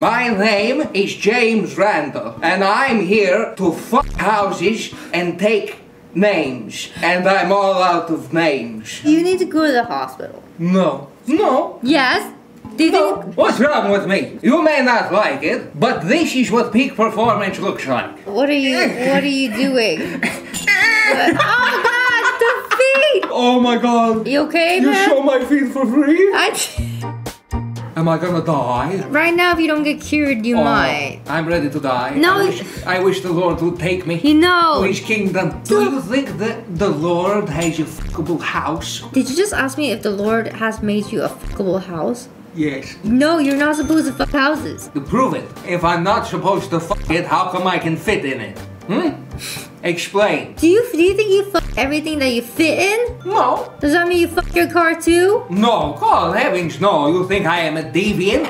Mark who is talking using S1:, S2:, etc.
S1: My name is James Randal, and I'm here to fuck houses and take names. And I'm all out of names.
S2: You need to go to the hospital.
S1: No. No.
S2: Yes? You
S1: No. What's wrong with me? You may not like it, but this is what peak performance looks like.
S2: what are you what are you doing? Oh god, the feet!
S1: Oh my god.
S2: You okay,
S1: You
S2: man?
S1: show my feet for free?
S2: I,
S1: Am I gonna die?
S2: right now if you don't get cured you
S1: Oh,
S2: might.
S1: I'm ready to die.
S2: No.
S1: I wish, I wish the Lord would take me.
S2: You know.
S1: to his kingdom. Do you think that the Lord has a fuckable house?
S2: Did you just ask me if the Lord has made you a fuckable house?
S1: Yes.
S2: No, you're not supposed to fuck houses.
S1: To prove it, if I'm not supposed to fuck it, how come I can fit in it? Hmm? Explain.
S2: Do you do you think you everything that you fit in?
S1: No.
S2: Does that mean you fuck your car too?
S1: No, God heavens, no. You think I am a deviant?